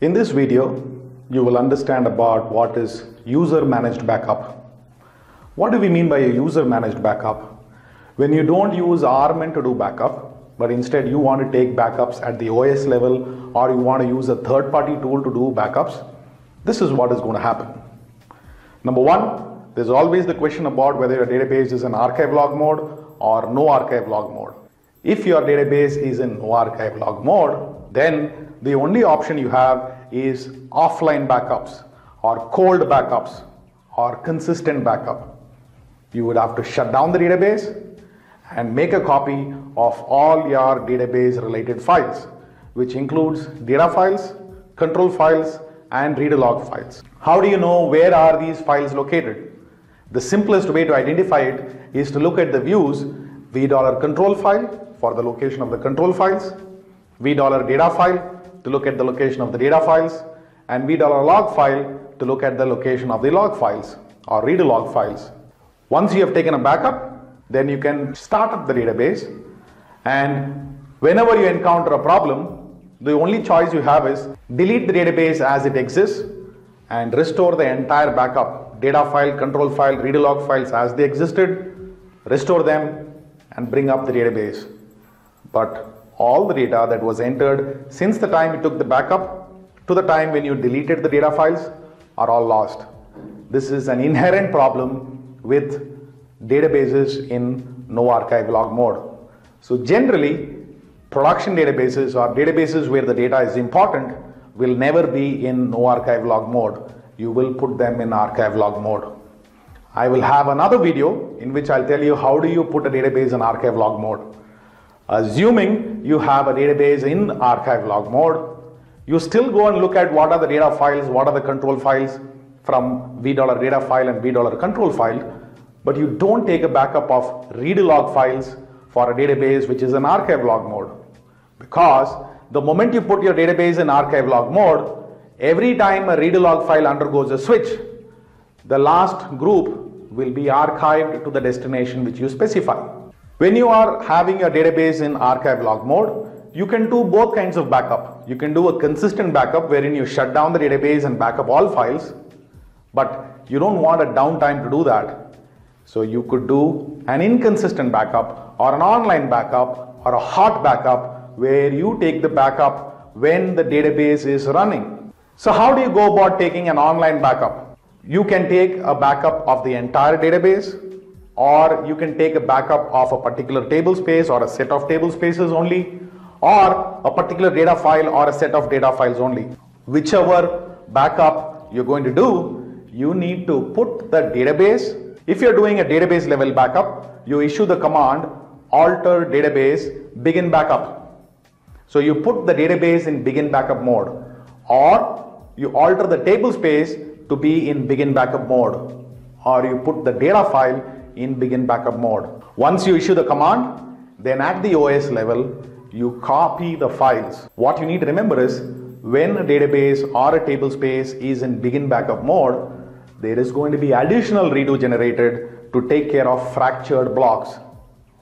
In this video, you will understand about what is user managed backup. What do we mean by a user managed backup? When you don't use RMAN to do backup, but instead you want to take backups at the OS level or you want to use a third party tool to do backups, this is what is going to happen. Number one, there's always the question about whether your database is in archive log mode or no archive log mode. If your database is in no archive log mode, then the only option you have is offline backups or cold backups or consistent backup. You would have to shut down the database and make a copy of all your database related files, which includes data files, control files, and redo log files. How do you know where are these files located? The simplest way to identify it is to look at the views $v control file for the location of the control files, $v data file to look at the location of the data files and $log file to look at the location of the log files or redo log files. Once you have taken a backup, then you can start up the database and whenever you encounter a problem, the only choice you have is delete the database as it exists and restore the entire backup, data file, control file, redo log files as they existed, restore them and bring up the database. But all the data that was entered since the time you took the backup to the time when you deleted the data files are all lost. This is an inherent problem with databases in no archive log mode. So generally, production databases or databases where the data is important will never be in no archive log mode. You will put them in archive log mode. I will have another video in which I'll tell you how do you put a database in archive log mode. Assuming you have a database in archive log mode, you still go and look at what are the data files, what are the control files from v data file and v control file, but you don't take a backup of redo log files for a database which is in archive log mode. Because the moment you put your database in archive log mode, every time a redo log file undergoes a switch, the last group will be archived to the destination which you specify. When you are having your database in archive log mode, you can do both kinds of backup. You can do a consistent backup wherein you shut down the database and backup all files, but you don't want a downtime to do that. So you could do an inconsistent backup or an online backup or a hot backup where you take the backup when the database is running. So how do you go about taking an online backup? You can take a backup of the entire database or you can take a backup of a particular table space or a set of table spaces only or a particular data file or a set of data files only. Whichever backup you're going to do, you need to put the database. If you're doing a database level backup, you issue the command alter database begin backup. So you put the database in begin backup mode or you alter the table space to be in begin backup mode or you put the data file in begin backup mode. Once you issue the command, then at the OS level, you copy the files. What you need to remember is when a database or a table space is in begin backup mode, there is going to be additional redo generated to take care of fractured blocks.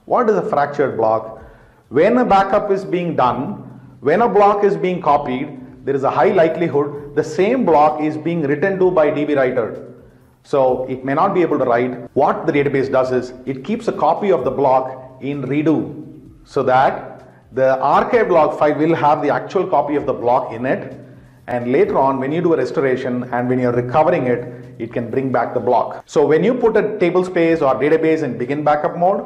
What is a fractured block? When a backup is being done, when a block is being copied, there is a high likelihood the same block is being written to by DB writer. So it may not be able to write. What the database does is it keeps a copy of the block in redo so that the archive log file will have the actual copy of the block in it and later on when you do a restoration and when you're recovering it it can bring back the block. So when you put a table space or database in begin backup mode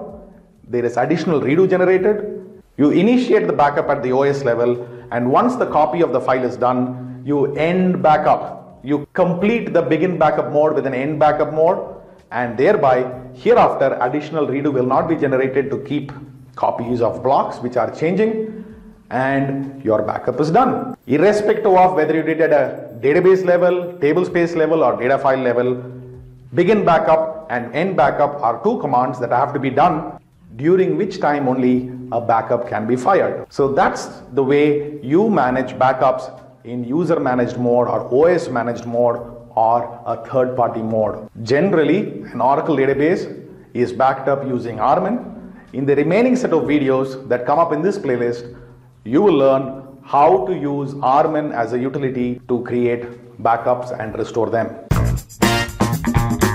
there is additional redo generated. You initiate the backup at the os level and once the copy of the file is done you end backup you complete the begin backup mode with an end backup mode and thereby hereafter additional redo will not be generated to keep copies of blocks which are changing and your backup is done. Irrespective of whether you did at a database level, table space level or data file level, begin backup and end backup are two commands that have to be done during which time only a backup can be fired. So that's the way you manage backups in user managed mode or OS managed mode or a third party mode. Generally, an Oracle database is backed up using RMAN. In the remaining set of videos that come up in this playlist, you will learn how to use RMAN as a utility to create backups and restore them.